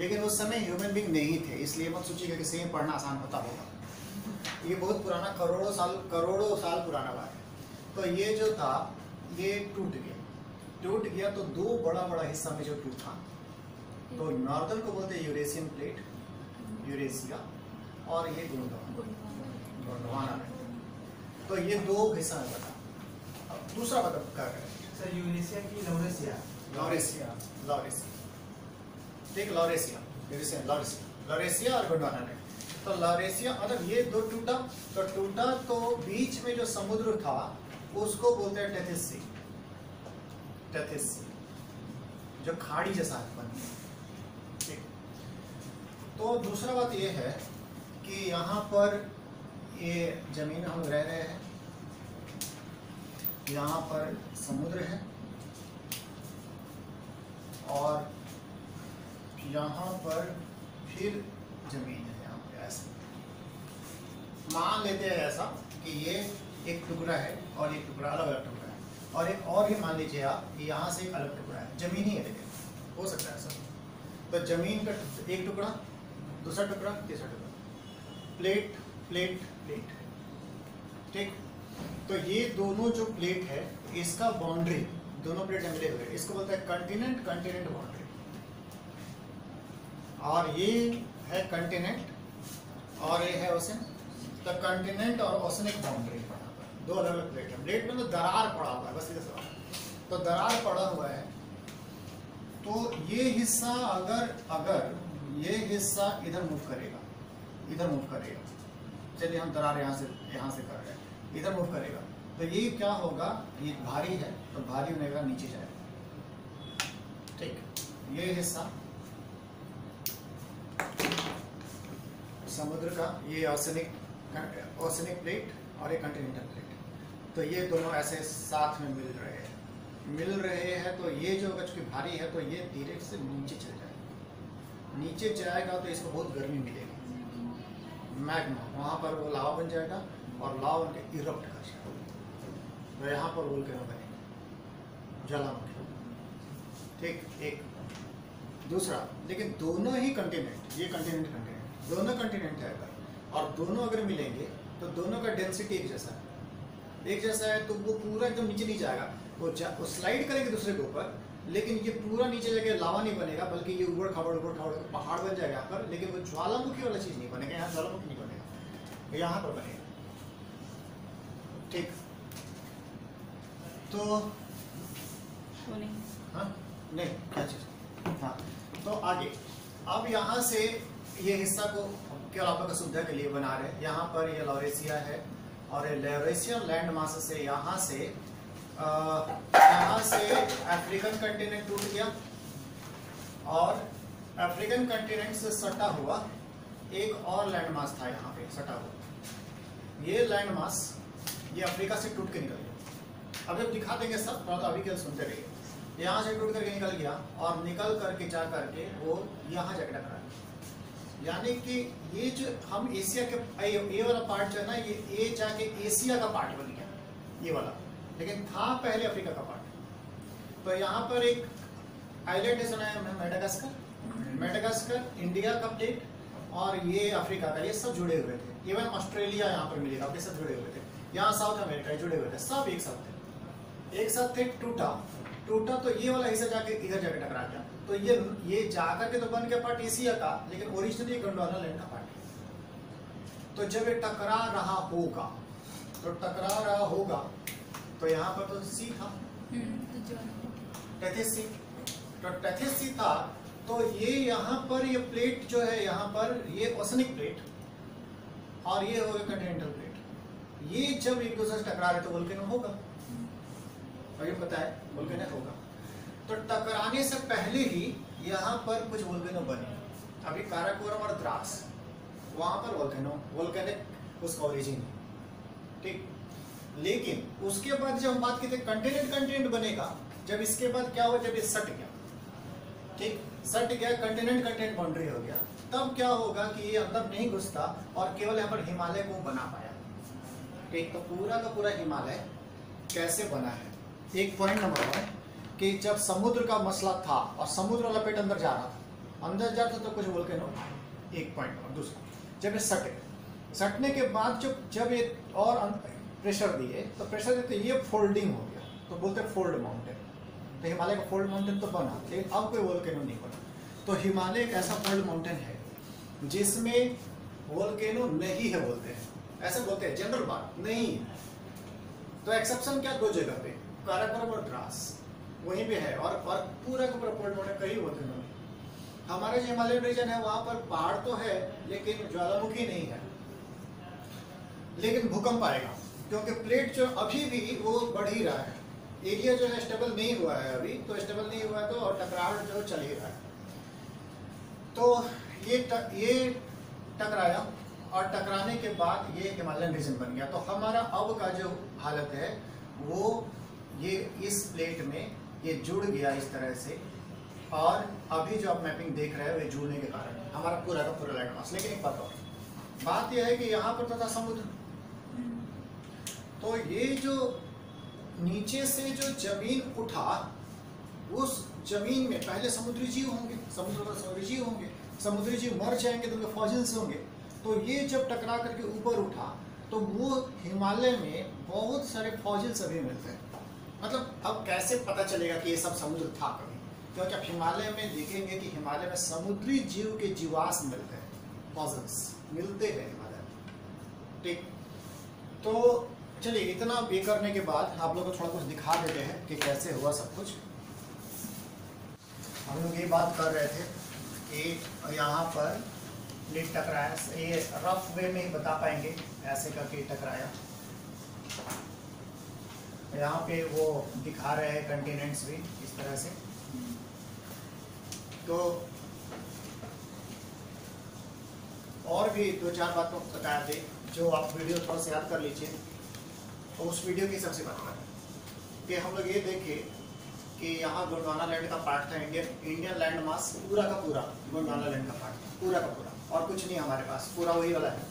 लेकिन उस समय ह्यूमन बींग नहीं थे इसलिए मत सोचिएगा कि सेम पढ़ना आसान होता होगा। ये बहुत पुराना करोड़ों साल करोड़ों साल पुराना बात है। तो ये जो था ये टूट गया। टूट गया तो दो बड़ा बड़ा हिस्सा में जो टूटा तो नॉर्दर्न को बोलते हैं यूरेशियन प्लेट यूरेशिया और ये गोंडवाना तो ये दो हिस्सा में बता अब दूसरा बता क्या करें? सर यूरेशिया की लौरेशिया लॉरेसिया लॉरेसिया ठीक लॉरेसिया लॉरेसिया लॉरेसिया और गोंडवाना में। तो लॉरेसिया मतलब ये दो टूटा तो टूटा तो बीच में जो समुद्र था, उसको बोलते हैं टेथिस टेथिस जो खाड़ी जैसा बन तो दूसरा बात ये है कि यहाँ पर ये ज़मीन हम रह रहे हैं। यहाँ पर समुद्र है। और यहाँ पर फिर ज़मीन है यहाँ पे, ऐसे। मान लेते हैं ऐसा कि ये एक टुकड़ा है और एक टुकड़ा अलग अलग टुकड़ा है। और एक और भी मान लीजिए आप कि यहाँ से एक अलग टुकड़ा है। ज़मीन ही है लेकिन, हो सकता है ऐसा। तो ज़मीन का एक टुकड़ा, दूसरा टुकड़ा, तीसरा टुकड़ा। Plate plate plate. ठीक? तो ये दोनों जो प्लेट है, इसका बाउंड्री दोनों प्लेट मिले हुए इसको बोलते हैं कंटिनेंट कंटिनेंट बाउंड्री और ये है कंटिनेंट और ये है ओशन तो कंटिनेंट और ओशनिक बाउंड्री पड़ा हुआ है। दो अलग अलग प्लेट है। प्लेट में तो दरार पड़ा हुआ है, बस इधर सवाल तो दरार पड़ा हुआ है। तो ये हिस्सा अगर अगर ये हिस्सा इधर मूव करेगा, इधर मूव करेगा। चलिए हम दरार यहाँ से यहाँ से कर रहे हैं। इधर मूव करेगा। तो ये क्या होगा? ये भारी है तो भारी होने का नीचे जाएगा। ठीक। ये हिस्सा समुद्र का, ये ऑसनिक ऑसनिक प्लेट और ये कंटिनेंटल प्लेट तो ये दोनों ऐसे साथ में मिल रहे हैं। मिल रहे हैं तो ये जो अगर चूँकि भारी है तो ये धीरे से नीचे चल जाएगा। नीचे जाएगा तो इसको बहुत गर्मी मिलेगी। मैग्मा, वहाँ पर वो लावा बन जाएगा और लावा बन के इरप्ट कर जाएगा। तो यहाँ पर वोल्केनो बनेगा, ज्वालामुखी। ठीक, एक दूसरा लेकिन दोनों ही कंटिनेंट ये कंटिनेंट कंटिनेंट दोनों कंटिनेंट है अगर और दोनों अगर मिलेंगे तो दोनों का डेंसिटी एक जैसा है। एक जैसा है तो वो पूरा एकदम नीचे नहीं जाएगा। वो, जा, वो स्लाइड करेंगे दूसरे के ऊपर लेकिन ये पूरा नीचे जाके लावा नहीं बनेगा बल्कि ये उबड़ खाबड़ उबड़ खाबड़ पहाड़ बन जाएगा यहाँ पर लेकिन वो ज्वालामुखी वाला चीज़ नहीं बनेगा यहाँ ज्वालामुखी नहीं बनेगा। यहाँ पर बनेगा। ठीक। तो नहीं हाँ? नहीं क्या चीज़? हाँ। तो आगे। अब यहाँ से ये हिस्सा को केवल आपका सुविधा के लिए बना रहे हैं। यहाँ पर ये लॉरेसिया है और ये लॉरेसिया लैंड मास से यहाँ से यहाँ से अफ्रीकन कंटिनेंट टूट गया और अफ्रीकन कंटिनेंट से सटा हुआ एक और लैंड मास था यहाँ पे, सटा हुआ। ये लैंड मास ये अफ्रीका से टूट के निकल गया। अब जब दिखा देंगे सब थोड़ा तो अभी के सुनते रहिए। यहाँ से टूट करके निकल गया और निकल करके जा करके वो यहाँ जाके टकरा यानी कि ये जो हम एशिया के, ये वाला पार्ट जो है ना, ये ए जाके एशिया का पार्ट बन गया, ये वाला। लेकिन था पहले अफ्रीका का पार्ट तो यहाँ पर एक आइलैंड है, सुना है मेडागास्कर मेडागास्कर इंडिया का प्लेट और ये अफ्रीका का, ये सब जुड़े हुए थे। इवन ऑस्ट्रेलिया यहाँ पर मिलेगा ये सब जुड़े हुए थे। यहाँ साउथ अमेरिका जुड़े हुए थे, सब एक साथ थे। एक साथ थे, टूटा। टूटा तो ये वाला हिस्सा जाके इधर जाके टकरा गया। तो ये ये जाकर के तो बन गया पार्ट एशिया का, लेकिन ओरिजिनली गोंडवाना लैंड का पार्ट। है तो जब ये टकरा रहा होगा तो टकरा रहा होगा तो यहाँ पर तो सी था। Tethys sea. तो टेथिस सी था तो ये यहाँ पर ये प्लेट जो है, यहाँ पर ये ओसनिक प्लेट और ये हो गया कंटिनेंटल प्लेट। ये जब एक दूसरे से टकरा रहे तो वोल्केनो होगा। और पता है वोल्केनो होगा। तो टकराने से पहले ही यहाँ पर कुछ वोल्केनो बने। अभी काराकोरम और द्रास वहाँ पर वोल्केनो वोल्केनिक उसका ओरिजिन है। ठीक? लेकिन उसके बाद जब हम बात की थी कंटिनेंट कंटिनेंट बनेगा, जब इसके बाद क्या हुआ? जब ये सट गया। ठीक? सट गया कंटिनेंट कंटिनेंट बाउंड्री हो गया। तब क्या होगा कि ये अंदर नहीं घुसता और केवल यहाँ पर हिमालय को बना पाया। ठीक? तो पूरा का पूरा हिमालय कैसे बना है? एक पॉइंट नंबर वन कि जब समुद्र का मसला था और समुद्र वाला पेट अंदर जा रहा था, अंदर जाते तो कुछ वोल्केनो एक पॉइंट और दूसरा, जब ये सटे, सटने के बाद जब जब ये और प्रेशर दिए तो प्रेशर देते ये फोल्डिंग हो गया तो बोलते फोल्ड माउंटेन तो हिमालय का फोल्ड माउंटेन तो बना, लेकिन अब कोई वोल्केनो नहीं बना तो हिमालय एक ऐसा फोल्ड माउंटेन है, जिसमें वोल्केनो नहीं है बोलते हैं, ऐसे बोलते हैं जनरल बात, नहीं तो एक्सेप्शन क्या दो जगह पे और द्रास वहीं पे है और, और पूरा का पूरा फोल्ड माउंटेन कहीं होते नहीं हमारे जो हिमालयन रीजन है वहाँ पर पहाड़ तो है लेकिन ज्वालामुखी नहीं है। लेकिन भूकंप आएगा क्योंकि प्लेट जो अभी भी वो बढ़ ही रहा है। एरिया जो है स्टेबल नहीं हुआ है अभी तो स्टेबल नहीं हुआ है तो और टकराव जो चल ही रहा है। तो ये टक, ये टकराया और टकराने के बाद ये हिमालयन रीजन बन गया। तो हमारा अब का जो हालत है वो ये इस प्लेट में ये जुड़ गया इस तरह से। और अभी जो आप मैपिंग देख रहे हो, ये जुड़ने के कारण। हमारा पूरा का पूरा लैंड मास लेकिन एक बात और। बात यह है कि यहाँ पर तो था समुद्र। तो ये जो नीचे से जो ज़मीन उठा, उस ज़मीन में पहले समुद्री जीव होंगे, समुद्र पर समुद्री जीव होंगे, समुद्री जीव मर जाएँगे तो उनके फॉजिल्स होंगे। तो ये जब टकरा करके ऊपर उठा तो वो हिमालय में बहुत सारे फॉजिल्स अभी मिलते हैं। मतलब अब कैसे पता चलेगा कि ये सब समुद्र था कभी? क्योंकि आप हिमालय में देखेंगे कि हिमालय में समुद्री जीव के जीवास मिलते हैं फॉजिल्स मिलते हैं हिमालय में। ठीक? तो चलिए, इतना ये करने के बाद आप लोग को थोड़ा कुछ दिखा देते हैं कि कैसे हुआ सब कुछ। हम लोग ये बात कर रहे थे कि यहाँ पर लिट टकराया, ये रफ वे में ही बता पाएँगे, ऐसे करके टकराया। यहाँ पे वो दिखा रहे हैं कंटिनेंट्स भी, इस तरह से। तो और भी दो चार बातों को बताया थे जो आप वीडियो थोड़ा सा याद कर लीजिए। तो उस वीडियो की सबसे बात करें। कि हम लोग ये देखे कि यहाँ गोंडवाना लैंड का पार्ट था इंडियन इंडियन लैंड मास पूरा का पूरा गोंडवाना लैंड का पार्ट था पूरा का पूरा। और कुछ नहीं हमारे पास, पूरा वही वाला है।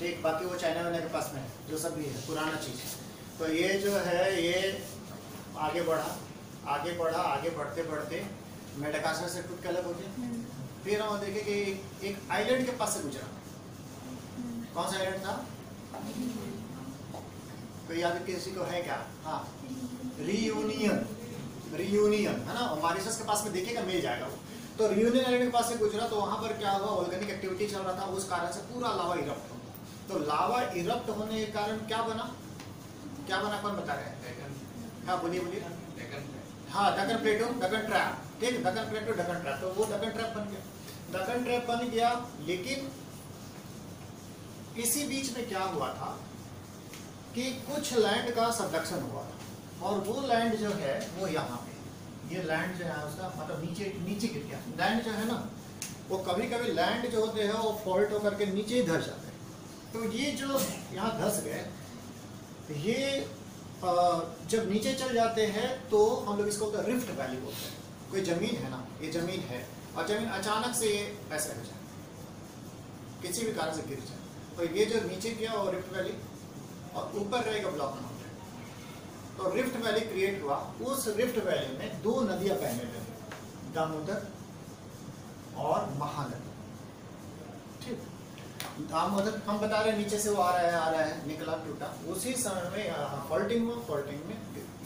ठीक, बाकी वो चाइना वाले के पास में है, जो सब भी है, पुराना चीज़ तो ये जो है ये आगे बढ़ा आगे बढ़ा आगे बढ़ते बढ़ते मेडाकास्कर से टूट के अलग हो। गया फिर हम देखे कि एक आइलैंड के पास से गुजरा। कौन सा आइलैंड था? कोई याद किसी को है क्या? हाँ। रियूनियन रियूनियन है ना? मॉरिशस के पास में देखेगा मिल जाएगा वो। तो रियूनियन आइलैंड के पास से गुजरा तो वहाँ पर क्या हुआ? ऑर्गेनिक एक्टिविटी चल रहा था। उस कारण से पूरा लावा इरप्ट हो तो लावा इरप्ट होने के कारण क्या बना? क्या बना कौन बता रहे हैं? हाँ बोलिए बोलिए। हाँ डकन प्लेटो डकन ट्रैप ठीक डकन प्लेटो डकन ट्रैप तो वो डकन ट्रैप बन गया। डकन ट्रैप बन गया लेकिन इसी बीच में क्या हुआ था कि कुछ लैंड का सबडक्शन हुआ था। और वो लैंड जो है वो यहाँ पे। ये लैंड जो है उसका मतलब नीचे नीचे गिर गया। लैंड जो है ना वो कभी कभी लैंड जो होते हैं वो फॉल्ट होकर के नीचे ही धस जाते हैं। तो ये जो यहाँ धस गए ये जब नीचे चल जाते हैं तो हम लोग इसको रिफ्ट वैली बोलते हैं। कोई ज़मीन है ना, ये ज़मीन है, और ज़मीन अचानक से ये ऐसे हो जाए। किसी भी कारण से गिर जाए। तो ये जो नीचे गया वो रिफ्ट वैली और ऊपर रहेगा ब्लॉक माउंटेन तो रिफ्ट वैली क्रिएट हुआ। उस रिफ्ट वैली में दो नदियाँ बहने लगी। दामोदर और महानदी। दामोदर हम बता रहे हैं, नीचे से वो आ रहा है, आ रहा है, निकला, टूटा। उसी समय में फॉल्टिंग हुआ फॉल्टिंग में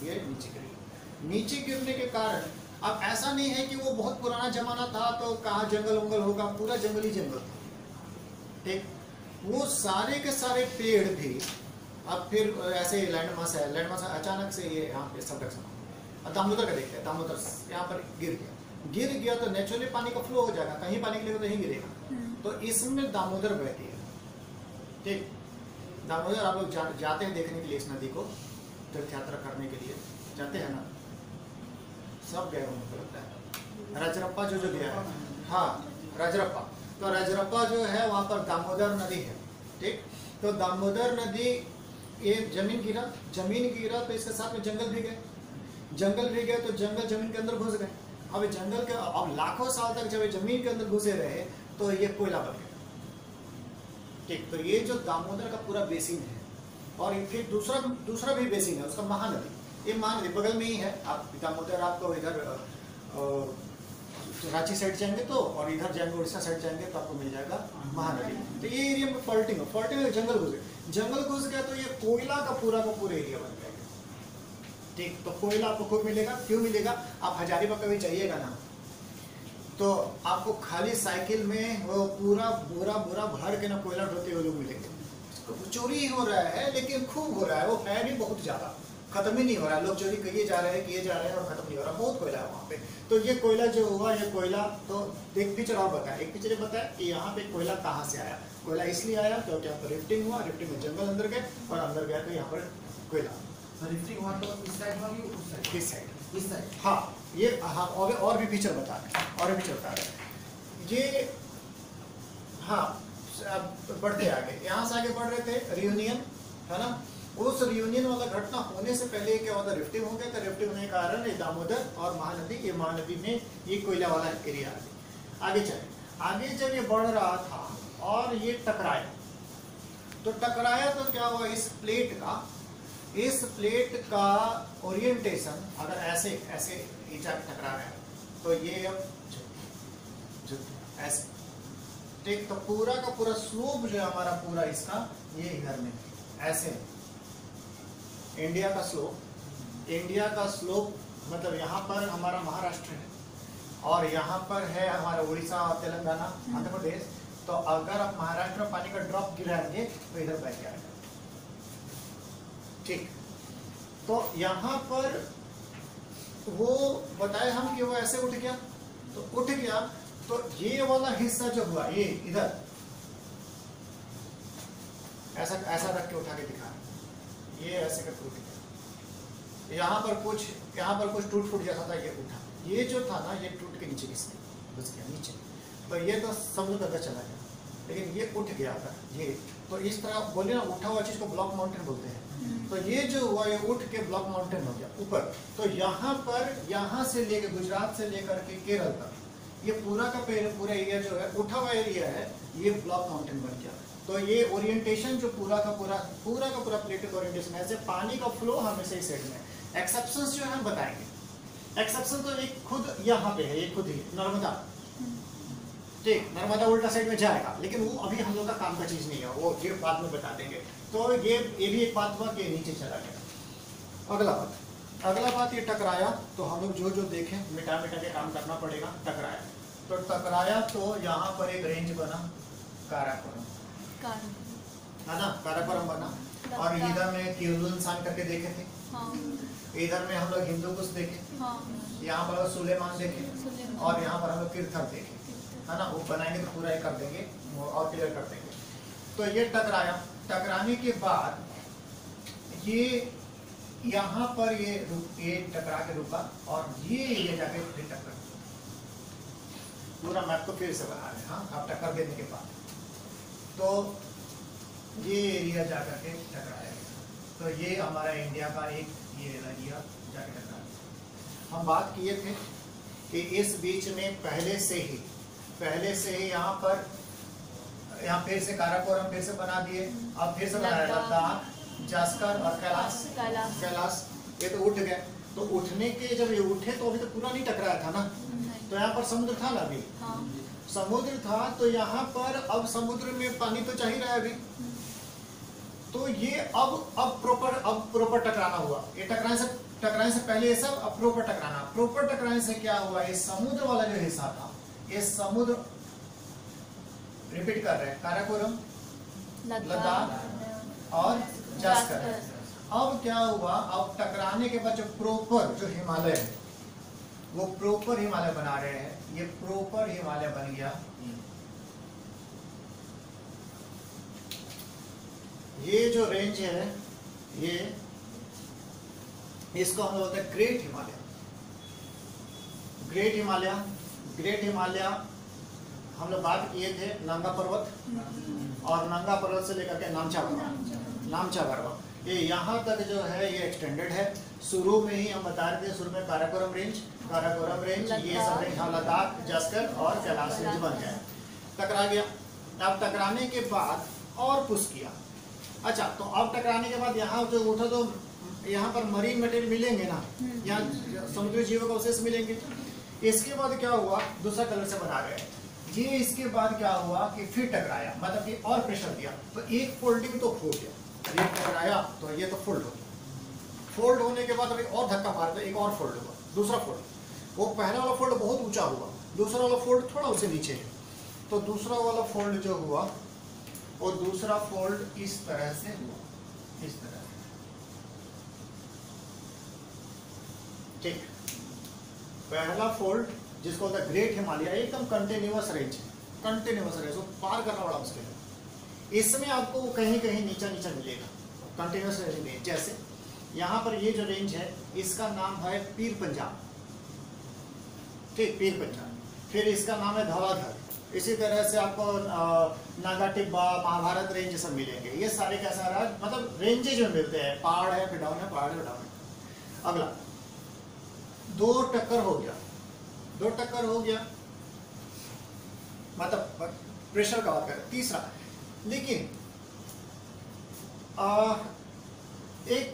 ये नीचे गिर नीचे गिरने के कारण, अब ऐसा नहीं है कि वो बहुत पुराना जमाना था तो कहाँ जंगल वंगल होगा, पूरा जंगल ही जंगल था। ठीक? वो सारे के सारे पेड़ भी, अब फिर ऐसे लैंड मास है लैंड मास अचानक से ये यहाँ पे सब दामोदर का देखते हैं, दामोदर यहाँ पर गिर गया। गिर गया तो नेचुरली पानी का फ्लो हो जाएगा, कहीं पानी गिरेगा तो यहीं गिरेगा। तो इसमें दामोदर बहती है। ठीक? दामोदर आप लोग जा, जाते हैं देखने के लिए इस नदी को तीर्थ यात्रा करने के लिए। जाते हैं ना? सब गए होंगे लगता है। रजरप्पा जो जो गया है। हाँ रजरप्पा। तो रजरप्पा जो है वहाँ पर दामोदर नदी है। ठीक? तो दामोदर नदी ये ज़मीन गिरा ज़मीन गिरा तो इसके साथ में जंगल भी गए। जंगल भी गए तो जंगल ज़मीन के अंदर घुस गए। अब जंगल के अब लाखों साल तक जब ज़मीन के अंदर घुसे रहे तो ये कोयला बन गया। ठीक तो ये जो दामोदर का पूरा बेसिन है, और फिर दूसरा दूसरा भी बेसिन है, उसका महानदी। ये महानदी बगल में ही है। आप दामोदर, आपको इधर रांची साइड जाएँगे तो और इधर जाएँगे, उड़ीसा साइड जाएँगे तो आपको मिल जाएगा महानदी। तो ये एरिया में फॉल्टिंग फॉल्टिंग जंगल घुस गए जंगल घुस गया तो ये कोयला का पूरा का पूरा एरिया बन जाएगा। ठीक तो कोयला आपको खूब मिलेगा, क्यों मिलेगा? आप हजारीबाग कभी जाइएगा ना। तो आपको खाली साइकिल में वो पूरा बोरा बोरा भर के ना कोयला ढोते हुए लोग मिलेंगे। चोरी हो रहा है लेकिन खूब हो रहा है वो है भी बहुत ज़्यादा। खत्म ही नहीं हो रहा है। लोग चोरी किए जा रहे हैं किए जा रहे हैं और खत्म नहीं हो रहा। बहुत कोयला है वहाँ पे। तो ये कोयला जो हुआ ये कोयला तो एक पिक्चर और बताया एक पिक्चर ये बताया कि यहाँ पे कोयला कहाँ से आया। कोयला इसलिए आया क्योंकि यहाँ पर रिफ्टिंग हुआ रिफ्टिंग में जंगल अंदर गए और अंदर गया तो यहाँ पर कोयला। तो लिफ्टिंग हुआ तो इस साइड होगी इस साइड इस साइड हाँ। ये हाँ और भी फीचर बता रहे हैं, और भी फीचर बता रहे ये हाँ बढ़ते आगे। यहाँ से आगे बढ़ रहे थे रियूनियन है ना? उस रियूनियन वाला घटना होने से पहले क्या होता रिफ्टिंग हो गया था। रिफ्टिंग होने के कारण ये दामोदर और महानदी, ये महानदी में ये कोयला वाला एरिया आ गई आगे चले। आगे जब ये बढ़ रहा था और ये टकराया तो टकराया तो क्या हुआ, इस प्लेट का, इस प्लेट का ओरिएंटेशन अगर ऐसे ऐसे ये जाके टकरा रहा है। तो ये अब झुक- झुक- ऐसे ठीक तो पूरा का पूरा स्लोप जो है हमारा पूरा इसका ये इधर में। ऐसे इंडिया का स्लोप इंडिया का स्लोप मतलब यहाँ पर हमारा महाराष्ट्र है। और यहाँ पर है हमारा उड़ीसा और तेलंगाना आंध्र प्रदेश। तो अगर आप महाराष्ट्र में पानी का ड्रॉप गिराएँगे तो इधर बह जाएगा। ठीक। तो यहाँ पर वो बताए हम कि वो ऐसे उठ गया तो उठ गया तो ये वाला हिस्सा जो हुआ, ये इधर, ऐसा ऐसा रख के उठा के दिखा। ये ऐसे करके उठ गया। यहाँ पर कुछ, यहाँ पर कुछ टूट फूट जैसा था, ये उठा। ये जो था ना, ये टूट के नीचे घिस घुस गया, नीचे। तो ये तो समुद्र तक चला गया। लेकिन ये उठ गया था, ये। तो इस तरह बोले ना, उठा हुआ चीज़ को ब्लॉक माउंटेन बोलते हैं। तो ये जो हुआ ये उठ के ब्लॉक माउंटेन हो गया, ऊपर। तो यहाँ पर, यहाँ से लेकर गुजरात से लेकर के केरल तक, ये पूरा का पूरा एरिया जो है, उठा हुआ एरिया है, ये ब्लॉक माउंटेन बन गया। तो ये ओरिएंटेशन जो पूरा का पूरा पूरा का पूरा प्लेटिक ओरिएंटेशन है पानी का फ्लो हमेशा इस साइड में। एक्सेप्शन जो है हम बताएँगे। एक्सेप्शन तो एक खुद यहाँ पे है ये खुद ही, नर्मदा। ठीक नर्मदा उल्टा साइड में जाएगा लेकिन वो अभी हम लोग का काम का चीज़ नहीं है वो ये बाद में बता देंगे। तो ये ये भी एक बात हुआ कि नीचे चला गया। अगला बात अगला बात ये टकराया तो हम लोग जो जो देखें मिटा मिटा के काम करना पड़ेगा टकराया। तो टकराया तो यहाँ पर एक रेंज बना काराकोरम। है ना? काराकोरम बना। और इधर में किउलुनसान करके देखे थे। हाँ। इधर में हम लोग हिंदू कुछ देखे। हाँ। यहाँ पर सुलेमान देखे। और यहाँ पर हम लोग तीर्थर देखे। है ना, वो बनाएँगे तो पूरा ये कर देंगे और क्लियर कर देंगे। तो ये टकराया। टकराने के बाद ये यहाँ पर ये रुक, ये टकरा के रुका और ये ये जाके फिर टक्कर पूरा मैप को फिर से बना रहे हैं। आप टक्कर देने के बाद। तो ये एरिया जाकर के टकराया गया। तो ये हमारा इंडिया का एक ये एरिया जाके टकराया। हम बात किए थे कि इस बीच में पहले से ही पहले से ही यहाँ पर यहाँ फिर से काराकोरम फिर से बना दिए। अब फिर से बनाया। लद्दाख जास्कर और कैलाश। कैलाश। कैलाश ये तो उठ गए। तो उठने के जब ये उठे तो अभी तो पूरा नहीं टकराया था ना? तो यहाँ पर समुद्र था ना अभी? हाँ। समुद्र था तो यहाँ पर अब समुद्र में पानी तो चाहिए रहा है अभी। तो ये अब अब प्रॉपर अब प्रॉपर टकराना हुआ। ये टकराने से टकराने से पहले ये सब अब प्रॉपर टकराना। प्रॉपर टकराने से क्या हुआ? ये समुद्र वाला जो हिस्सा था ये समुद्र रिपीट कर रहे हैं काराकोरम लद्दाख और जास्कर। अब क्या हुआ? अब टकराने के बाद जो प्रॉपर जो हिमालय है वो प्रॉपर हिमालय बना रहे हैं। ये प्रॉपर हिमालय बन गया। ये जो रेंज है ये इसको हम लोग बोलते हैं great Himalaya great Himalaya great Himalaya हम लोग बात किए थे नंगा पर्वत और नंगा पर्वत से लेकर के नामचा पर्वत नामचा पर्वत ये यहाँ तक जो है ये एक्सटेंडेड है। शुरू में ही हम बता रहे थे शुरू में काराकोरम रेंज काराकोरम रेंज ये सब रेंज हाँ लद्दाख जस्कर और कैलाश रेंज बन गया। टकरा गया। अब टकराने के बाद और पुश किया। अच्छा तो अब टकराने के बाद यहाँ जो उठा तो यहाँ पर मरीन मटेरियल मिलेंगे ना? यहाँ समुद्री जीवों का अवशेष मिलेंगे। इसके बाद क्या हुआ? दूसरा कलर से बना रहे ये इसके बाद क्या हुआ कि फिर टकराया मतलब कि और प्रेशर दिया। तो एक फोल्डिंग तो हो गया। एक टकराया तो ये तो फोल्ड हो गया। फोल्ड होने के बाद अभी और धक्का मार तो एक और फोल्ड हुआ, दूसरा फोल्ड वो पहला वाला फोल्ड बहुत ऊँचा हुआ, दूसरा वाला फोल्ड थोड़ा उसे नीचे है। तो दूसरा वाला फोल्ड जो हुआ, वो दूसरा फोल्ड इस तरह से हुआ, इस तरह ठीक। पहला फोल्ड जिसको होता है ग्रेट हिमालय एकदम कंटिन्यूअस रेंज कंटिन्यूअस रेंज वो पार करना बड़ा मुश्किल है इसमें आपको कहीं कहीं नीचा नीचा मिलेगा। कंटिन्यूअस रेंज में जैसे यहाँ पर ये जो रेंज है, इसका नाम है पीर पंजाब। ठीक, पीर पंजाब। फिर इसका नाम है धवाधर। इसी तरह से आपको नागा टिब्बा, महाभारत रेंज सब मिलेंगे। ये सारे क्या सारा मतलब रेंजेज में मिलते हैं। पहाड़ है, फिर डाउन है, पहाड़ है डाउन है। अगला। दो टक्कर हो गया। दो टक्कर हो गया। मतलब प्रेशर का बात करें तीसरा। लेकिन आ, एक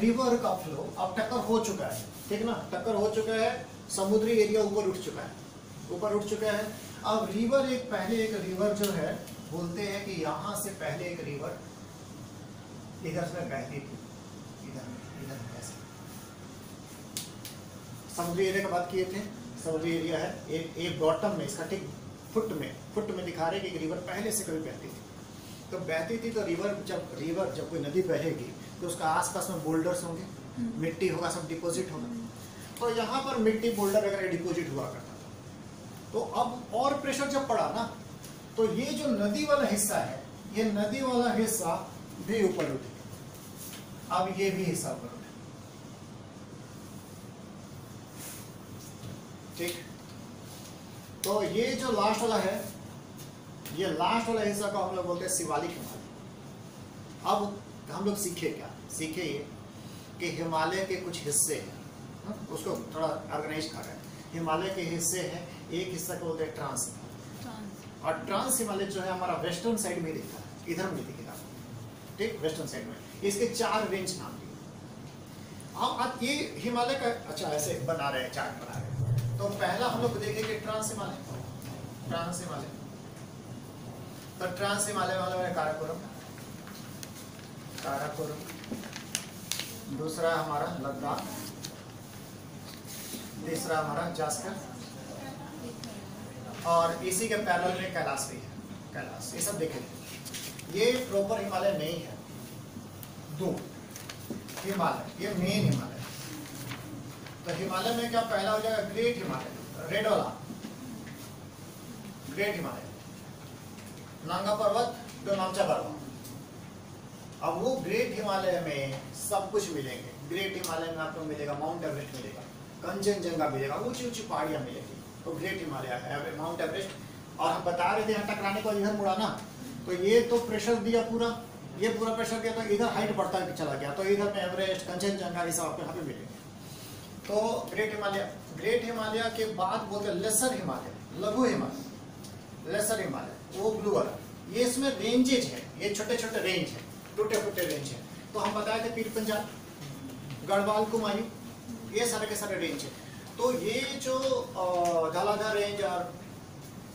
रिवर का फ्लो अब टक्कर हो चुका है ठीक ना? टक्कर हो चुका है समुद्री एरिया ऊपर उठ चुका है ऊपर उठ चुका है। अब रिवर एक पहले एक रिवर जो है बोलते हैं कि यहाँ से पहले एक रिवर इधर से बहती थी इधर इधर ऐसे समुद्री एरिया का बात किए थे। समुद्री एरिया है एक एक बॉटम में इसका ठीक फुट में फुट में दिखा रहे कि रिवर पहले से कभी बहती थी। तो बहती थी तो रिवर जब रिवर जब कोई नदी बहेगी तो उसका आसपास में बोल्डर्स होंगे। मिट्टी होगा सब डिपॉजिट होगा। तो यहाँ पर मिट्टी बोल्डर वगैरह डिपॉजिट हुआ करता था तो अब और प्रेशर जब पड़ा ना तो ये जो नदी वाला हिस्सा है ये नदी वाला हिस्सा भी ऊपर उठे अब ये भी हिस्सा ऊपर उठे ठीक? तो ये जो लास्ट वाला है ये लास्ट वाला हिस्सा को हम लोग बोलते हैं शिवालिक हिमालय। अब हम लोग सीखे क्या? सीखे ये कि हिमालय के कुछ हिस्से हैं। हाँ, उसको थोड़ा ऑर्गेनाइज कर रहे हैं। हिमालय के हिस्से हैं एक हिस्सा को बोलते हैं ट्रांस और ट्रांस हिमालय जो है हमारा वेस्टर्न साइड में दिखता है। इधर में दिखेगा। ठीक? वेस्टर्न साइड में। इसके चार रेंज नाम दिए। अब अब ये हिमालय का अच्छा ऐसे बना रहे हैं चार्ट बना तो पहला हम लोग देखेंगे ट्रांस हिमालय ट्रांस हिमालय तो ट्रांस हिमालय वाला है काराकोरम। काराकोरम। दूसरा हमारा लद्दाख। तीसरा हमारा जास्कर। और इसी के पैरल में कैलाश भी है। कैलाश, ये सब देखेंगे। ये प्रॉपर हिमालय नहीं है दो। हिमालय, ये मेन हिमालय। तो हिमालय में क्या पहला हो जाएगा? ग्रेट हिमालय रेड वाला. ग्रेट हिमालय नांगा पर्वत तो नामचा पर्वत. अब वो ग्रेट हिमालय में सब कुछ मिलेंगे. ग्रेट हिमालय में आपको मिलेगा माउंट एवरेस्ट मिलेगा कंचनजंगा मिलेगा ऊँची ऊँची पहाड़ियाँ मिलेगी. तो ग्रेट हिमालय माउंट एवरेस्ट और हम बता रहे थे यहाँ टकराने को इधर मुड़ा ना तो ये तो प्रेशर दिया पूरा, ये पूरा प्रेशर दिया तो इधर हाइट बढ़ता चला गया तो इधर में एवरेस्ट कंचनजंगा ये सब आपको यहाँ पे मिलेंगे. तो ग्रेट हिमालय ग्रेट हिमालय के बाद बोलते लेसर हिमालय लघु हिमालय लेसर हिमालय वो ब्लू वाला। ये इसमें रेंजेज है, ये छोटे छोटे रेंज है, टूटे फूटे रेंज है। तो हम बताए थे पीर पंजाब, गढ़वाल कुमायूं ये सारे के सारे रेंज है। तो ये जो धलाधर रेंज और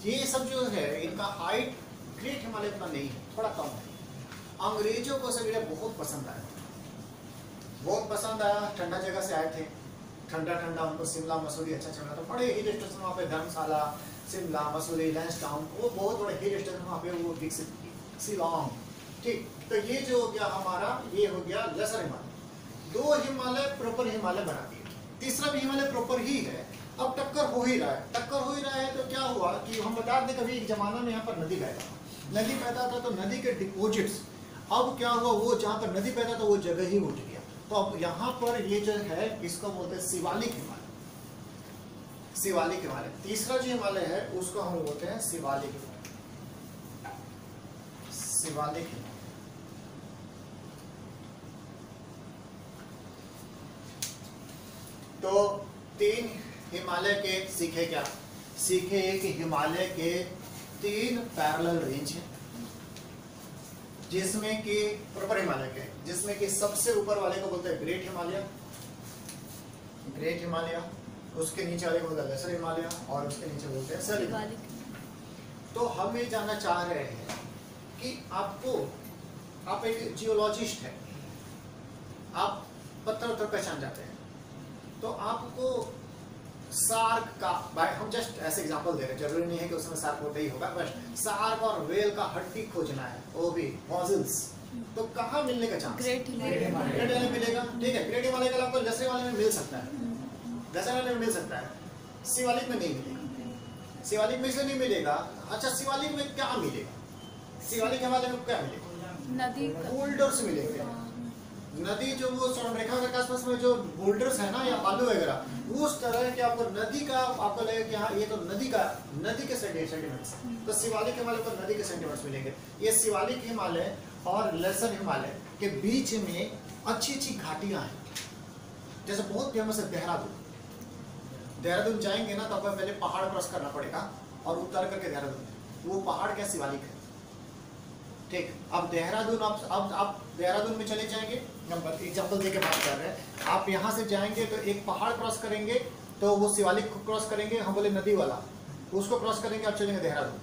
ये सब जो है, इनका हाइट ग्रेट हिमालय इतना नहीं है, थोड़ा कम है। अंग्रेज़ों को सब बहुत पसंद आया। बहुत पसंद आया, ठंडा जगह से आए थे। ठंडा ठंडा उनको शिमला मसूरी अच्छा रहा था बड़े हिल स्टेशन वहाँ पे धर्मशाला, शिमला, मसूरी लैंसडाउन वो बहुत बड़े हिल स्टेशन वहाँ पे वो विकसित शिलोंग, ठीक? तो ये जो हो गया हमारा, ये हो गया लेसर हिमालय। दो हिमालय प्रॉपर हिमालय बना दिए। तीसरा भी हिमालय प्रॉपर ही है। अब टक्कर हो ही रहा है। टक्कर हो ही रहा है तो क्या हुआ कि हम बता दें कभी एक जमाना में यहाँ पर नदी बहता था। नदी बहता था तो नदी के डिपोजिट्स अब क्या हुआ वो जहाँ पर नदी बहता था वो जगह ही उठ गया। तो अब यहाँ पर ये जो है, इसको बोलते हैं शिवालिक हिमालय शिवालिक हिमालय तीसरा जो हिमालय है, उसको हम बोलते हैं शिवालिक हिमालय शिवालिक हिमालय तो तीन हिमालय के, सीखे क्या? सीखे कि हिमालय के तीन पैरेलल रेंज हैं। जिसमें कि प्रॉपर हिमालय के जिसमें कि सबसे ऊपर वाले को बोलते हैं ग्रेट हिमालय। ग्रेट हिमालय उसके नीचे वाले को बोलते हैं लेसर हिमालय और उसके नीचे बोलते हैं सर शिवालिक तो हम ये जानना चाह रहे हैं कि आपको आप एक जियोलॉजिस्ट है। आप पत्थर उत्तर पहचान जाते हैं। तो आपको सार्क का भाई हम जस्ट ऐसे एग्जांपल दे रहे हैं। ज़रूरी नहीं है कि उसमें सार्क होता ही होगा बस सार्क और वेल का हड्डी खोजना है वो भी फॉसिल्स तो कहाँ मिलने का चांस ग्रेट ग्रेट में मिलेगा? ठीक है ग्रेट हिमालय का आपको जैसे वाले में मिल सकता है। जैसे वाले में मिल सकता है। शिवालिक में नहीं मिलेगा। शिवालिक में से नहीं मिलेगा। अच्छा शिवालिक में क्या मिलेगा? शिवालिक हिमालय में क्या मिलेगा? नदी का- बोल्डर्स मिलेंगे। नदी जो वो स्वर्ण रेखा के आसपास में जो बोल्डर्स है ना, या बालू वगैरह, उस तरह के आपको नदी का, आपको लगेगा कि हाँ ये तो नदी का, नदी के सेंटीमेंट्स तो शिवालिक हिमालय को नदी के सेंटीमेंट्स मिलेंगे। ये शिवालिक हिमालय और लेसर हिमालय के बीच में अच्छी अच्छी घाटियाँ हैं। जैसे बहुत फ़ेमस है देहरादून। देहरादून जाएँगे ना तो आपको पहले पहाड़ क्रॉस करना पड़ेगा और उतर करके देहरादून। वो पहाड़ क्या शिवालिक है? ठीक, अब देहरादून आप अब आप देहरादून में चले जाएँगे। नंबर एग्जांपल दे के बात कर रहे हैं। आप यहाँ से जाएँगे तो एक पहाड़ क्रॉस करेंगे तो वो शिवालिक क्रॉस करेंगे, हम बोले नदी वाला। उसको क्रॉस करेंगे, आप चलेंगे देहरादून।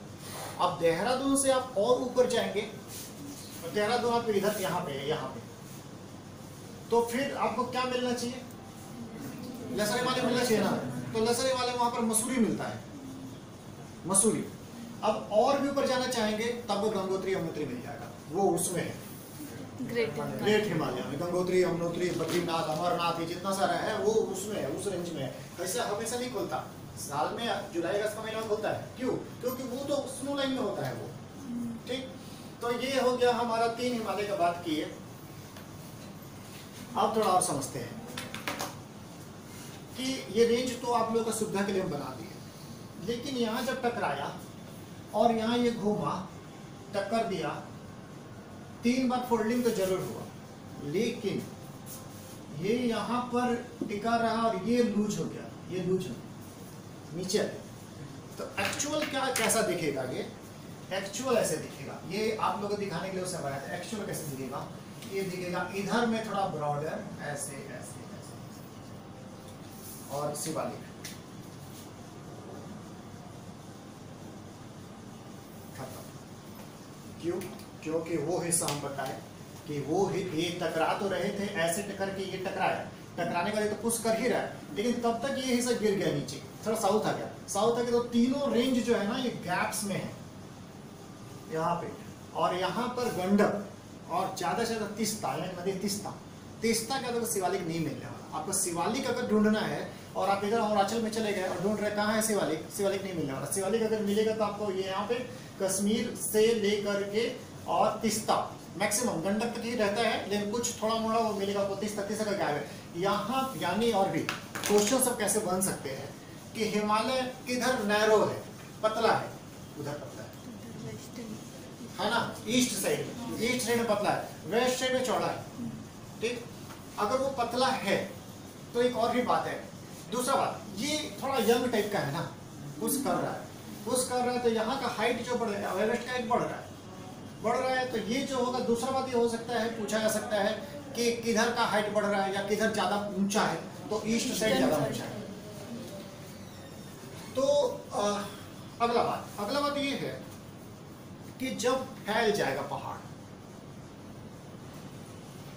अब देहरादून से आप और ऊपर जाएँगे तो देहरादून आप इधर यहाँ पे है, यहाँ पे। तो फिर आपको क्या मिलना चाहिए? लसरे वाले मिलना चाहिए ना? तो लसरे वाले वहाँ पर मसूरी मिलता है। मसूरी। अब और भी ऊपर जाना चाहेंगे, तब वो गंगोत्री, यमुनोत्री मिल जाएगा। वो उसमें है। ग्रेट हिमालय। में गंगोत्री यमुनोत्री बद्रीनाथ अमरनाथ ये जितना सारा है, वो उसमें है उस रेंज में है। ऐसे हमेशा नहीं खुलता। साल में जुलाई, अगस्त का महीना खुलता है। क्यों? क्योंकि वो तो स्नो लाइन में होता है वो। ठीक? तो ये हो गया हमारा तीन हिमालय का बात की है अब थोड़ा और समझते हैं कि ये रेंज तो आप लोगों का सुविधा के लिए हम बना दिए। लेकिन यहाँ जब टकराया और यहाँ ये घूमा, टक्कर दिया तीन बार फोल्डिंग तो ज़रूर हुआ। लेकिन ये यहाँ पर टिका रहा और ये लूज हो गया। ये लूज हो गया। नीचे तो एक्चुअल क्या, कैसा दिखेगा ये? एक्चुअल ऐसे दिखेगा। ये आप लोगों को दिखाने के लिए उससे बनाया था। एक्चुअल कैसे दिखेगा? ये दिखेगा, इधर में थोड़ा ब्रॉडर ऐसे ऐसे ऐसे। और शिवालिक खत्म। क्यों? क्योंकि वो हिस्सा हम बताए कि वो ये टकरा तो रहे थे, ऐसे टकर के ये टकराया। टकराने का तो पुश कर ही रहा है। लेकिन तब तक ये हिस्सा गिर गया नीचे। थोड़ा साउथ आ गया। साउथ आ गया तो तीनों रेंज जो है ना, ये गैप्स में है। यहाँ पे। और यहाँ पर गंडक और ज़्यादा से ज़्यादा तिस्ता, यानी नदी तिस्ता। तिस्ता का तो शिवालिक नहीं मिलने वाला। आपको शिवालिक अगर ढूंढना है और आप इधर अरुणाचल में चले गए और ढूंढ रहे कहाँ है शिवालिक? शिवालिक नहीं मिलने वाला। शिवालिक अगर मिलेगा तो आपको ये यहाँ पे कश्मीर से लेकर के और तिस्ता मैक्सिमम गंडक तक ही रहता है, लेकिन कुछ थोड़ा मोड़ा वो मिलेगा तिस्ता तिस्ता का क्या है। यहाँ, यानी और भी, क्वेश्चन सब कैसे बन सकते हैं कि हिमालय किधर नैरो है? पतला है, उधर पतला है। है ना? ईस्ट साइड ईस्ट साइड में पतला है वेस्ट साइड में चौड़ा है। ठीक? अगर वो पतला है तो एक और भी बात है। दूसरा बात, ये थोड़ा यंग टाइप का है ना कुछ कर रहा है। कुछ कर रहा है तो यहाँ का हाइट जो बढ़ रहा है वेस्ट का एक बढ़ रहा है। बढ़ रहा है तो ये जो होगा दूसरा बात ये हो सकता है पूछा जा सकता है कि किधर का हाइट बढ़ रहा है या किधर ज़्यादा ऊँचा है तो ईस्ट साइड ज़्यादा ऊँचा है। तो अ, अगला बात अगला बात ये है कि जब फैल जाएगा पहाड़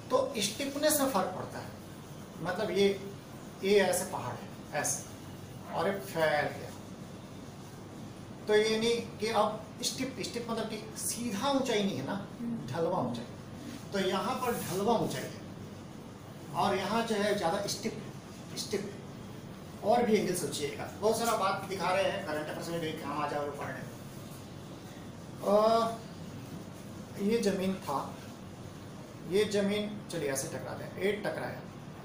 तो स्टिफनेस में फ़र्क पड़ता है। मतलब ये ये ऐसे पहाड़ है ऐसे और ये फैल गया। तो ये नहीं कि अब स्टिप स्टिप मतलब कि सीधा ऊंचाई नहीं है ना, ढलवा ऊंचाई। तो यहाँ पर ढलवा ऊंचाई है। और यहाँ जो है ज़्यादा स्टिप स्टिप। और भी एंगल सोचिएगा। बहुत सारा बात दिखा रहे हैं, करंट अफेयर्स में भी काम आ जाओगे पढ़ने ये ज़मीन था। ये ज़मीन, चलिए ऐसे टकरा दें एट टकराया।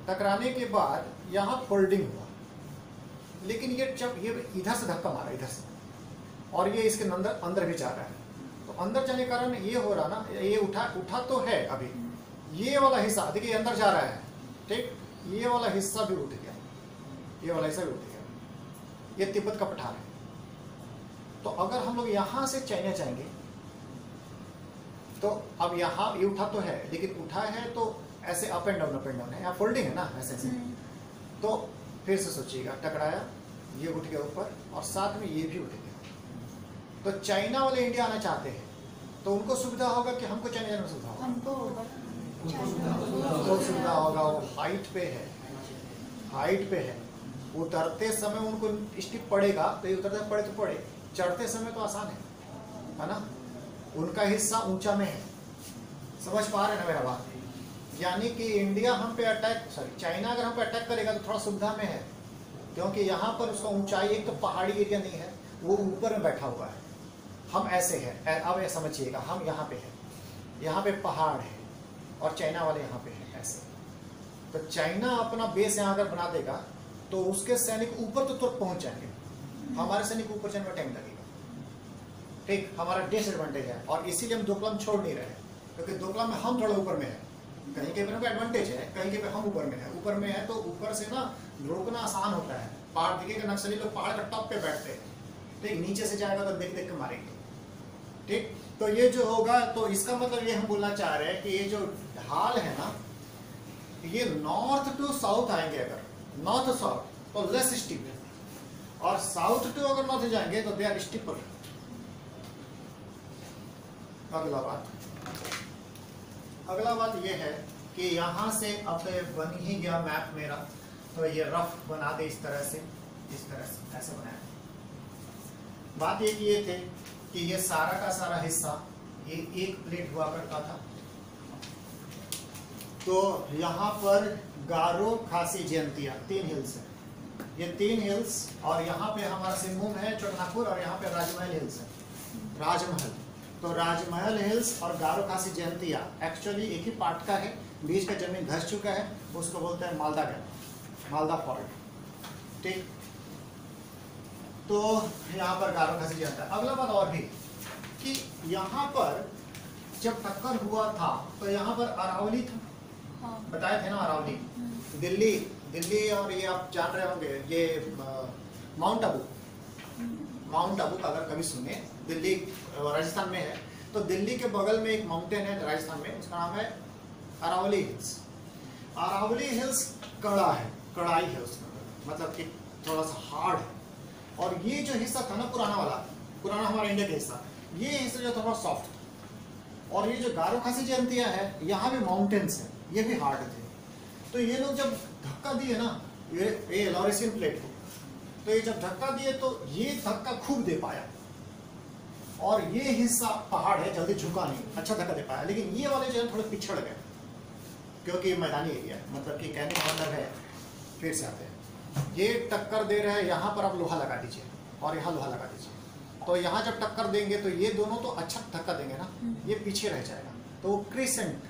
टकराने के बाद यहाँ फोल्डिंग हुआ। लेकिन ये जब ये इधर से धक्का मारा, इधर से। और ये इसके अंदर अंदर भी जा रहा है। तो अंदर जाने के कारण ये हो रहा ना ये उठा उठा तो है अभी। ये वाला हिस्सा देखिए अंदर जा रहा है। ठीक? ये वाला हिस्सा भी उठ गया। ये वाला हिस्सा भी उठ गया। ये तिब्बत का पठार है। तो अगर हम लोग यहाँ से चाइना जाएँगे तो अब यहाँ ये उठा तो है लेकिन उठा है तो ऐसे up and down up and down है। यहाँ फोल्डिंग है ना ऐसे ऐसे। तो फिर से सोचिएगा टकराया ये उठ गया ऊपर और साथ में ये भी उठ गया। तो चाइना वाले इंडिया आना चाहते हैं तो उनको सुविधा होगा कि हमको चाइना जाने में सुविधा होगा? उनको सुविधा होगा। वो हाइट पे है। हाइट पे है। उतरते समय उनको स्टिप पड़ेगा तो ये उतरते पड़े तो पड़े। चढ़ते समय तो आसान है है ना? उनका हिस्सा ऊँचा में है। समझ पा रहे हैं ना मेरा बात? यानी कि इंडिया हम पे अटैक सॉरी चाइना अगर हम पे अटैक करेगा तो थोड़ा सुविधा में है। क्योंकि यहाँ पर उसका ऊंचाई एक तो पहाड़ी एरिया नहीं है वो ऊपर में बैठा हुआ है। हम ऐसे हैं अब ये समझिएगा, हम यहाँ पे हैं। यहाँ पे पहाड़ है और चाइना वाले यहाँ पे हैं, ऐसे। तो चाइना अपना बेस यहाँ अगर बना देगा तो उसके सैनिक ऊपर तो तुरंत पहुँच जाएँगे। हमारे सैनिक ऊपर जाने में टाइम लगेगा। ठीक, हमारा डिसएडवांटेज है और इसीलिए हम दोकलम छोड़ नहीं रहे क्योंकि दोकलम में हम थोड़ा ऊपर में है। कहीं के पे एडवांटेज है, कहीं के पे हम ऊपर में है। ऊपर में है तो ऊपर से ना रोकना आसान होता है। पहाड़ दिखेगा, नक्सली लोग पहाड़ के टॉप पे बैठते हैं। ठीक, नीचे से जाएगा तो देख देख के मारेंगे। ठीक? तो ये जो होगा तो इसका मतलब ये हम बोलना चाह रहे हैं कि ये जो ढाल है ना, ये नॉर्थ टू साउथ आएँगे अगर नॉर्थ साउथ तो लेस स्टीप है। और साउथ टू अगर नॉर्थ जाएँगे तो दे आर स्टीपर अगला बात। अगला बात ये है कि यहाँ से अब बन ही गया मैप मेरा तो ये रफ बना दे इस तरह से, इस तरह से, ऐसे बनाया। बात ये किए थे कि ये सारा का सारा हिस्सा, ये एक प्लेट हुआ करता था। तो यहाँ पर गारो खासी जयंतिया, तीन हिल्स है। ये तीन हिल्स और यहाँ पे हमारा सिंहभूम है चोटनापुर और यहाँ पे राजमहल हिल्स है। राजमहल। तो राजमहल हिल्स और गारो खासी जयंतिया एक्चुअली एक ही पार्ट का है, बीच का ज़मीन धस चुका है, उसको बोलते हैं मालदा गैप मालदा फॉल्ट ठीक? तो यहाँ पर गारो जाता है अगला बात और भी कि यहाँ पर जब टक्कर हुआ था तो यहाँ पर अरावली था। हाँ। बताए थे ना अरावली? दिल्ली दिल्ली और ये आप जान रहे होंगे ये माउंट आबू। माउंट आबू का अगर कभी सुने दिल्ली राजस्थान में है तो दिल्ली के बगल में एक माउंटेन है राजस्थान में उसका नाम है अरावली हिल्स। अरावली हिल्स कड़ा है कड़ाई है उसका। मतलब कि थोड़ा सा हार्ड है। और ये जो हिस्सा था ना पुराना वाला, पुराना हमारा इंडिया का हिस्सा, ये हिस्सा जो थोड़ा सॉफ्ट और ये जो गारो खासी जयंतिया है, यहाँ भी माउंटेन्स है, ये भी हार्ड थे। तो ये लोग जब धक्का दिए ना, ये ये प्लेट को तो ये जब धक्का दिए तो ये धक्का खूब दे पाया। और ये हिस्सा पहाड़ है, जल्दी झुका नहीं अच्छा धक्का दे पाया। लेकिन ये वाले जो है, थोड़े पिछड़ गए, क्योंकि मैदानी एरिया है मतलब कि कहने का मतलब है, फिर से आते हैं। ये टक्कर दे रहे हैं यहाँ पर आप लोहा लगा दीजिए और यहाँ लोहा लगा दीजिए। तो यहाँ जब टक्कर देंगे तो ये दोनों तो अच्छा धक्का देंगे ना ये पीछे रह जाएगा। तो वो क्रिसेंट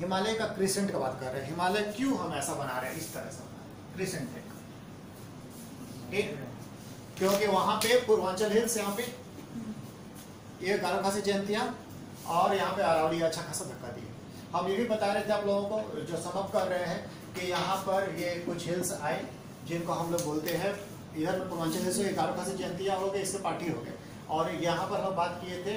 हिमालय का क्रिसेंट का बात कर रहे हैं। हिमालय क्यों हम ऐसा बना रहे हैं इस तरह से क्रिसेंट ठीक क्योंकि वहाँ पे पूर्वांचल हिल्स यहाँ पे। ये गारो खासी जयंतियाँ और यहाँ पे अरावली अच्छा खासा धक्का दिए हम ये भी बता रहे थे आप लोगों को जो समअप कर रहे हैं कि यहाँ पर ये कुछ हिल्स आए। जिनको हम लोग बोलते हैं इधर पूर्वांचल ये गारो खासी जयंतियाँ हो गए इससे पार्टी हो गए। और यहाँ पर हम बात किए थे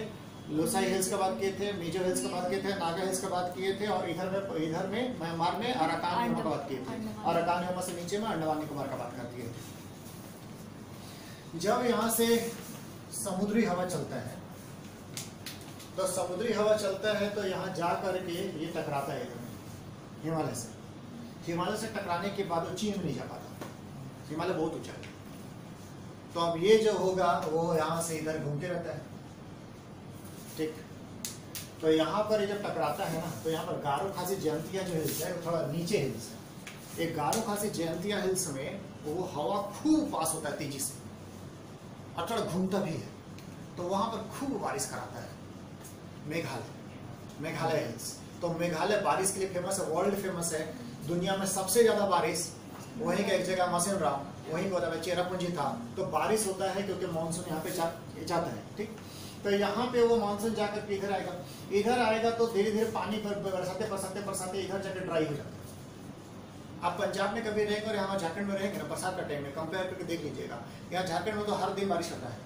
लोसाई हिल्स का बात किए थे मिजो हिल्स का बात किए थे नागा हिल्स का बात किए थे और इधर में इधर में म्यांमार में अराकान का बात किए थे। अराकान हिमा से नीचे में अंडमान निकोबार का बात कर दिए थे जब यहाँ से समुद्री हवा चलता है तो समुद्री हवा चलता है तो यहाँ जा करके ये टकराता है इधर हिमालय से। हिमालय से टकराने के बाद वो चीन में नहीं जा पाता। हिमालय बहुत ऊँचा है। तो अब ये जो होगा, वो यहाँ से इधर घूमते रहता है। ठीक। तो यहाँ पर जब टकराता है ना तो यहाँ पर गारो खासी जयंतिया जो हिल्स है वो थोड़ा नीचे हिल्स है। एक गारो खासी जयंतिया हिल्स में, वो हवा खूब पास होता है तेज़ी से। और थोड़ा घूमता भी है। तो वहाँ पर खूब बारिश कराता है। मेघालय। मेघालय हिल्स। तो मेघालय बारिश के लिए फ़ेमस है वर्ल्ड फ़ेमस है। दुनिया में सबसे ज़्यादा बारिश वहीं का एक जगह मसीन राम वहीं होता चेरापूंजी था। तो बारिश होता है क्योंकि मानसून यहाँ पे जा, जाता है ठीक? तो यहाँ पे वो मानसून जाकर के इधर आएगा। इधर आएगा तो धीरे धीरे पानी बरसाते बरसाते बरसाते इधर जाकर ड्राई हो जाता है। आप पंजाब में कभी रहेंगे और यहाँ झारखंड में रहेंगे ना बरसात का टाइम में कंपेयर करके देख लीजिएगा। यहाँ झारखंड में तो हर दिन बारिश होता है।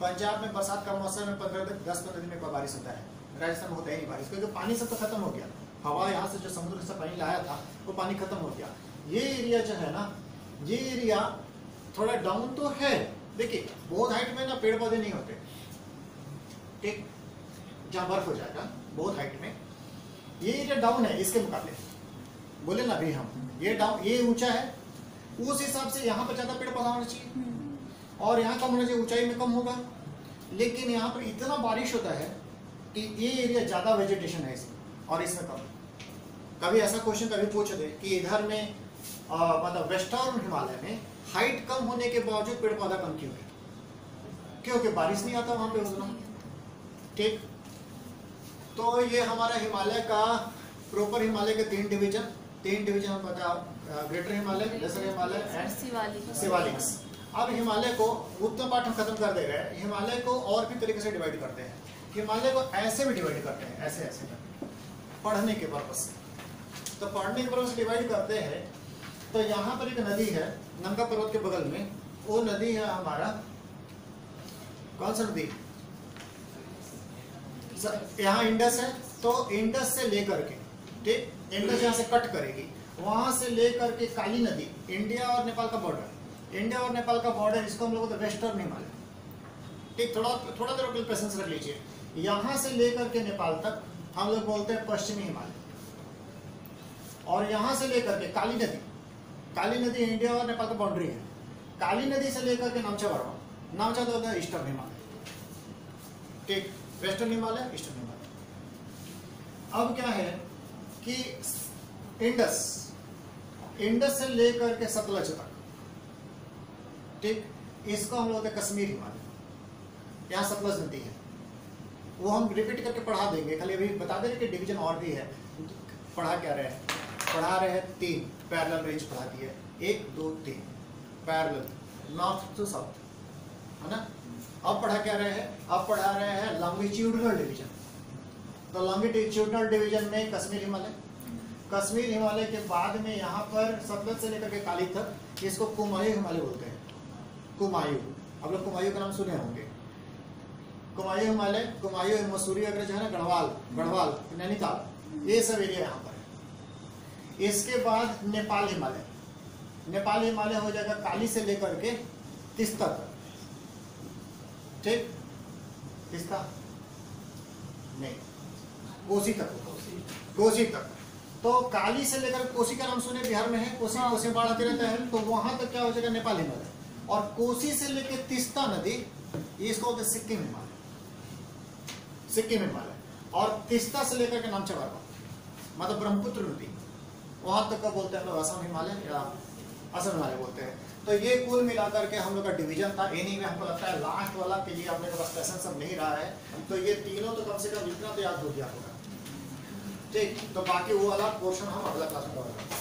पंजाब में बरसात का मौसम में पंद्रह दिन दस पंद्रह दिन में बारिश होता है। राजस्थान में होता है नहीं बारिश क्योंकि पानी सब तो खत्म हो गया। हवा यहाँ से जो समुद्र से पानी लाया था वो पानी खत्म हो गया। ये एरिया जो है ना ये एरिया थोड़ा डाउन तो है। देखिए बहुत हाइट में ना पेड़ पौधे नहीं होते। ठीक? जहाँ बर्फ़ हो जाएगा बहुत हाइट में। ये एरिया डाउन है इसके मुकाबले। बोले ना अभी हम ये डाउन ये ऊँचा है। उस हिसाब से यहाँ पर ज़्यादा पेड़ पौधा होना चाहिए। और यहाँ कम होना चाहिए ऊंचाई में कम होगा। लेकिन यहाँ पर इतना बारिश होता है कि ये एरिया ज़्यादा वेजिटेशन है इसमें और इसमें कम। कभी ऐसा क्वेश्चन कभी पूछ दे कि इधर में मतलब वेस्टर्न हिमालय में हाइट कम होने के बावजूद पेड़ पौधा कम क्यों है? क्योंकि बारिश नहीं आता वहाँ पे उतना। ठीक? तो ये हमारा हिमालय का प्रॉपर हिमालय के तीन डिवीज़न तीन डिवीज़न हम बता greater Himalaya lesser Himalaya and Shivalik Shivaliks अब हिमालय को उत्तर पाठ हम खत्म कर दे गए हिमालय को और भी तरीके से डिवाइड करते हैं। हिमालय को ऐसे भी डिवाइड करते हैं ऐसे ऐसे पढ़ने के पर्पज से। तो पढ़ने के पर्पज से डिवाइड करते हैं तो यहाँ पर एक नदी है, नंगा पर्वत के बगल में। वो नदी है हमारा कौन सा नदी? यहाँ इंडस है तो इंडस से लेकर के, ठीक? इंडस यहाँ से कट करेगी। वहाँ से लेकर के काली नदी, इंडिया और नेपाल का बॉर्डर इंडिया और नेपाल का बॉर्डर इसको हम लोग हैं वेस्टर्न हिमालय ठीक, थोड़ा थोड़ा देर पेशेंस रख लीजिए। यहाँ से लेकर के नेपाल तक हम लोग बोलते हैं पश्चिमी हिमालय। और यहाँ से लेकर के काली नदी। काली नदी इंडिया और नेपाल का बाउंड्री है। काली नदी से लेकर के नामचा वर्मा नामचा तो होता है ईस्टर्न हिमालय। ठीक वेस्टर्न हिमालय ईस्टर्न हिमालय। अब क्या है कि इंडस इंडस से लेकर के सतलज तक, ठीक, इसको हम लोग कश्मीर हिमालय। यहाँ सतलज नदी है। वो हम रिपीट करके पढ़ा देंगे। खाली अभी बता दें कि डिवीज़न और भी है। पढ़ा क्या रहे हैं? पढ़ा रहे हैं तीन पैरेलल रेंज पढ़ा दिए एक, दो, तीन पैरेलल नॉर्थ टू साउथ है ना? अब पढ़ा क्या रहे हैं? अब पढ़ा रहे हैं लॉन्गिट्यूडनल डिवीज़न तो लॉन्गिट्यूडनल डिवीज़न में कश्मीर हिमालय। कश्मीर हिमालय के बाद में यहाँ पर सतलज से लेकर के काली तक इसको कुमायूं हिमालय बोलते हैं। कुमायूं अब लोग कुमायूं का नाम सुने होंगे। कुमायूं हिमालय कुमायूं मसूरी अगर जो है ना? गढ़वाल गढ़वाल, नैनीताल। ये सब एरिया यहाँ पर। है इसके बाद नेपाल हिमालय नेपाल हिमालय हो जाएगा काली से लेकर के तिस्ता तक। ठीक? तिस्ता? नहीं। कोसी तक। कोसी। तक। तो काली से लेकर कोसी का नाम सुने बिहार में है? कोसी हाँ। कोसी बाढ़ आती रहता है। तो वहाँ तक क्या हो जाएगा? नेपाल हिमालय और कोसी से लेकर तिस्ता नदी इसको बोलते हैं सिक्किम हिमालय। सिक्किम हिमालय। और तिस्ता से लेकर के नाम वर्मा मतलब ब्रह्मपुत्र नदी। वहाँ तक का बोलते हैं लोग असम हिमालय या असम हिमालय बोलते हैं। तो ये कुल मिलाकर के हम लोग का डिवीज़न था। एनी में हमको लगता है लास्ट वाला के लिए अपने पास सब नहीं रहा है। तो ये तीनों तो कम से कम इतना तो याद हो गया होगा। ठीक तो बाकी वो वाला पोर्शन हम अगला क्लास में करेंगे।